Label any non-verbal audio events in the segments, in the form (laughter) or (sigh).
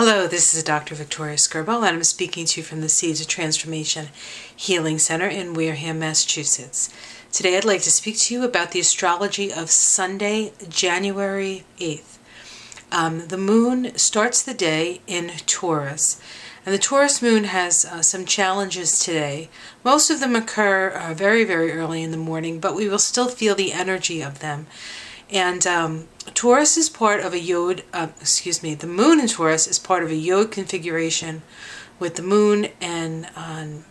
Hello, this is Dr. Victoria Scerbo, and I'm speaking to you from the Seeds of Transformation Healing Center in Wareham, Massachusetts. Today I'd like to speak to you about the astrology of Sunday, January 8th. Um, the moon starts the day in Taurus, and the Taurus moon has uh, some challenges today. Most of them occur uh, very, very early in the morning, but we will still feel the energy of them. And um, Taurus is part of a yod, uh, excuse me, the moon in Taurus is part of a yod configuration with the moon and um,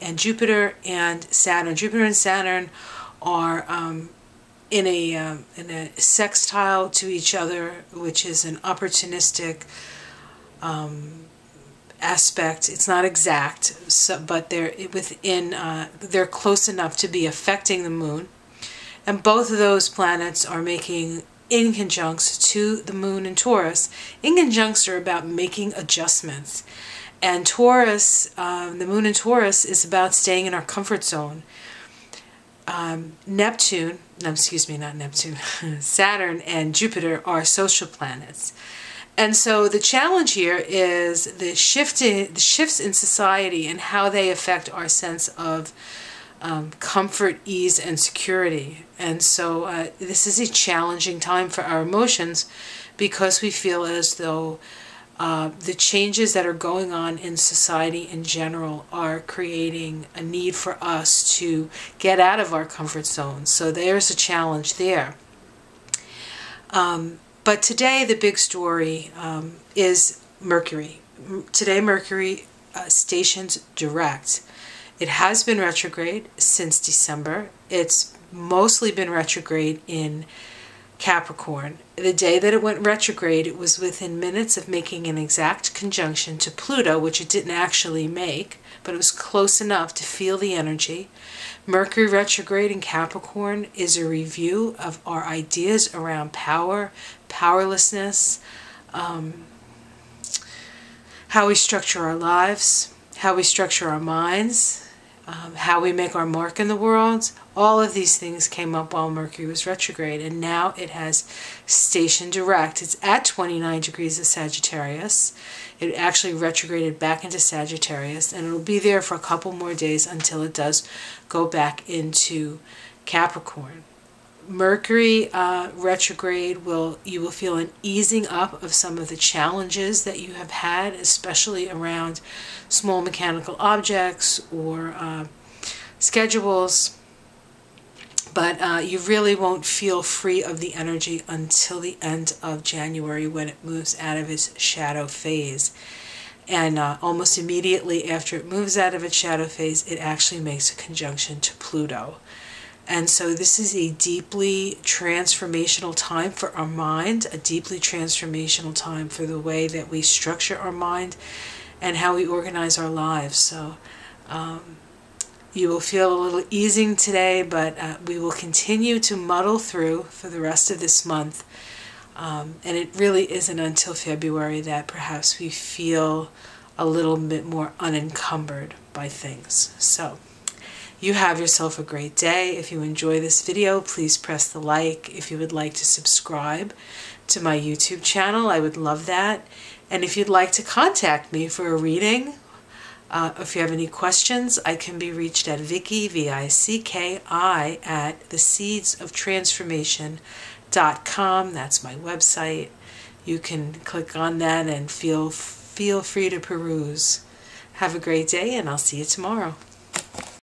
and Jupiter and Saturn. Jupiter and Saturn are um, in a um, in a sextile to each other, which is an opportunistic um, aspect. It's not exact, so, but they're within. Uh, they're close enough to be affecting the moon. And both of those planets are making in inconjuncts to the moon in Taurus. In Inconjuncts are about making adjustments. And Taurus, um, the moon in Taurus, is about staying in our comfort zone. Um, Neptune, no, excuse me, not Neptune, (laughs) Saturn and Jupiter are social planets. And so the challenge here is the shift in, the shifts in society and how they affect our sense of um, comfort, ease, and security. And so uh, this is a challenging time for our emotions because we feel as though uh, the changes that are going on in society in general are creating a need for us to get out of our comfort zone. So there's a challenge there. Um, but today, the big story um, is Mercury. Today, Mercury uh, stations direct. It has been retrograde since December. It's mostly been retrograde in Capricorn. The day that it went retrograde, it was within minutes of making an exact conjunction to Pluto, which it didn't actually make, but it was close enough to feel the energy. Mercury retrograde in Capricorn is a review of our ideas around power, powerlessness, um, how we structure our lives, how we structure our minds, um, how we make our mark in the world. All of these things came up while Mercury was retrograde, and now it has station direct. It's at 29 degrees of Sagittarius. It actually retrograded back into Sagittarius, and it'll be there for a couple more days until it does go back into Capricorn. Mercury uh, retrograde will you will feel an easing up of some of the challenges that you have had, especially around small mechanical objects or uh, schedules. But uh, you really won't feel free of the energy until the end of January when it moves out of its shadow phase. And uh, almost immediately after it moves out of its shadow phase, it actually makes a conjunction to Pluto. And so this is a deeply transformational time for our mind, a deeply transformational time for the way that we structure our mind and how we organize our lives. So um, you will feel a little easing today, but uh, we will continue to muddle through for the rest of this month. Um, and it really isn't until February that perhaps we feel a little bit more unencumbered by things. So. You have yourself a great day. If you enjoy this video, please press the like. If you would like to subscribe to my YouTube channel, I would love that. And if you'd like to contact me for a reading, uh, if you have any questions, I can be reached at Vicki, V-I-C-K-I, at theseedsoftransformation.com. That's my website. You can click on that and feel, feel free to peruse. Have a great day, and I'll see you tomorrow.